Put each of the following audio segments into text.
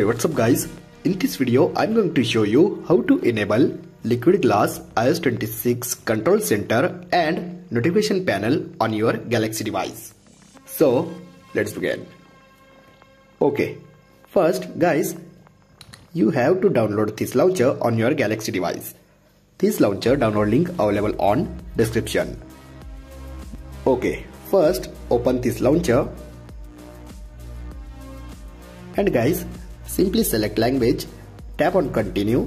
Hey what's up guys, in this video I'm going to show you how to enable Liquid Glass iOS 26 control center and notification panel on your Galaxy device. So let's begin. Okay, first guys, you have to download this launcher on your Galaxy device. This launcher download link available on description. Okay, first open this launcher and guys Simply select language, tap on continue.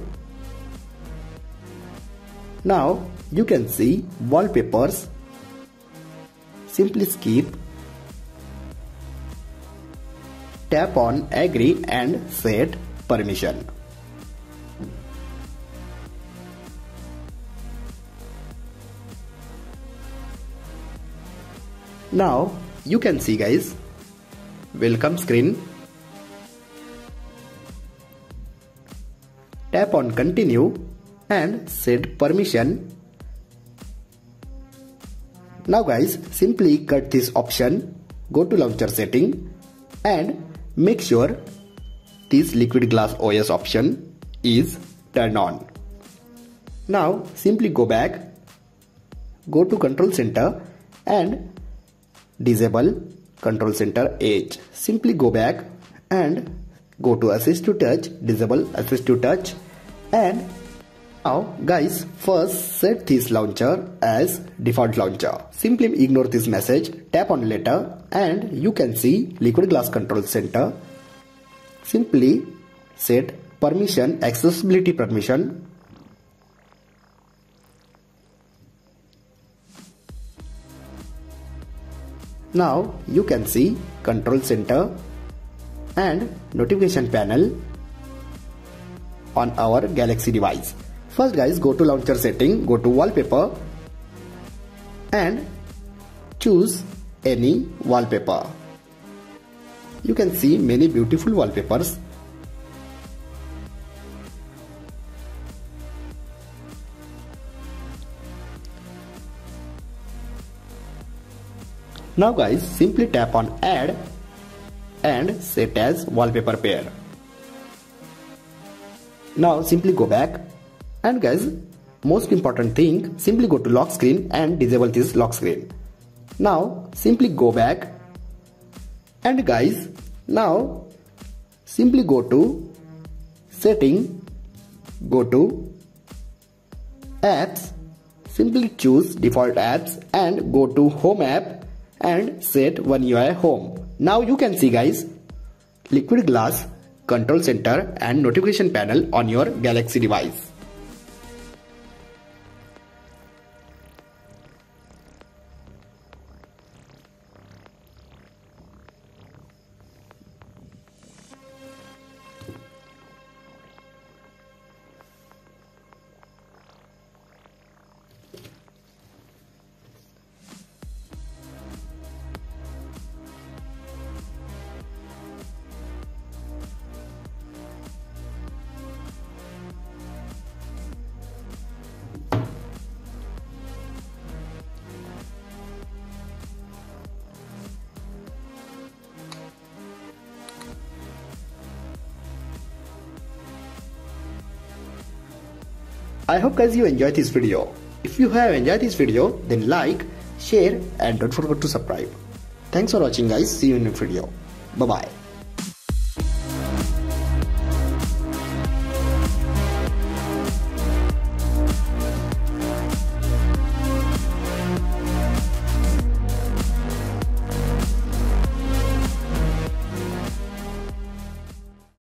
Now you can see wallpapers. Simply skip. Tap on agree and set permission. Now you can see guys welcome screen Tap on continue and set permission. Now guys, simply cut this option, go to launcher setting and make sure this liquid glass OS option is turned on. Now simply go back, go to control center and disable control center edge. Simply go back and go to AssistiveTouch disable AssistiveTouch and now guys first set this launcher as default launcher. Simply ignore this message tap on letter and you can see liquid glass control center. Simply set permission accessibility permission. Now you can see control center and notification panel on our Galaxy device. First guys go to launcher setting, go to wallpaper and choose any wallpaper. You can see many beautiful wallpapers. Now guys simply tap on add and set as wallpaper pair. Now simply go back. And guys most important thing simply go to lock screen and disable this lock screen. Now simply go back. And guys now simply go to setting go to apps simply choose default apps and go to home app and set one UI home. Now you can see guys, liquid glass, control center and notification panel on your Galaxy device. I hope guys you enjoyed this video. If you have enjoyed this video then like, share and don't forget to subscribe. Thanks for watching guys. See you in the video. Bye bye.